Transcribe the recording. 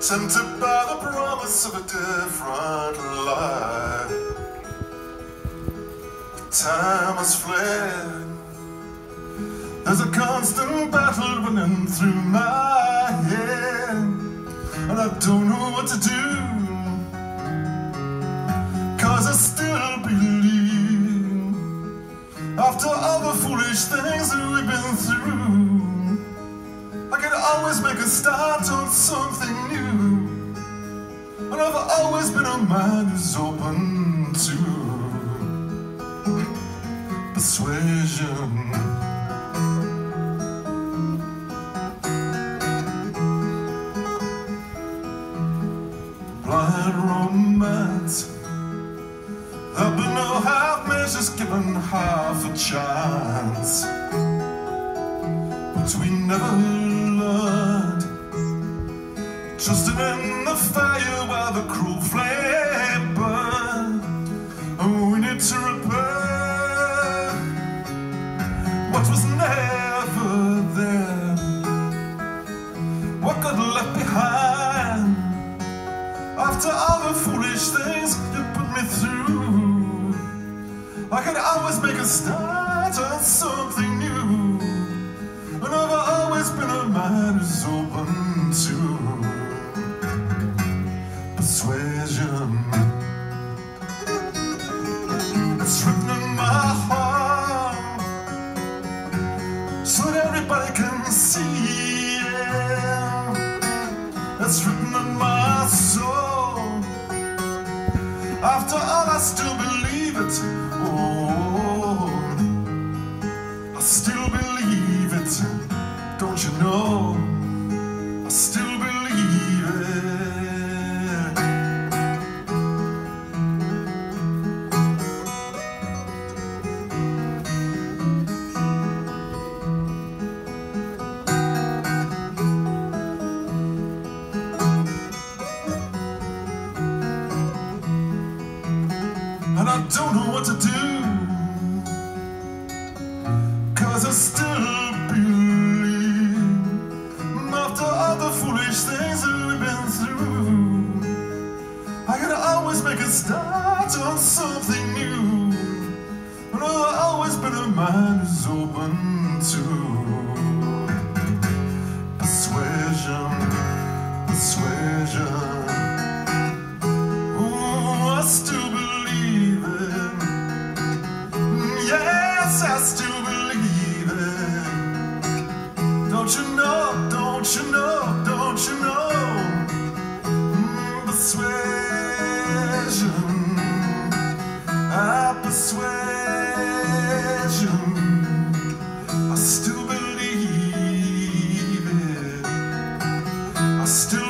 tempted by the promise of a different life. Time has fled. There's a constant battle running through my head, and I don't know what to do. Cause I still believe, after all the foolish things that we've been through, always make a start on something new. And I've always been a man who's open to persuasion. Blind romance. There'll be no half measures given half a chance. But we never. Trusting in the fire while the cruel flame burned. And we need to repair what was never there. What got left behind after all the foolish things you put me through. I could always make a start on something new. And I've always been a man who's open to persuasion. It's written in my heart so that everybody can see it. It's written in my soul. After all, I still believe it. Oh, I still don't know what to do. Cause I still believe after all the foolish things that we've been through. I can always make a start on something new. And I've always been a man who's open to Don't you know? Don't you know? Mm, persuasion. Persuasion. I it. I still believe it. I still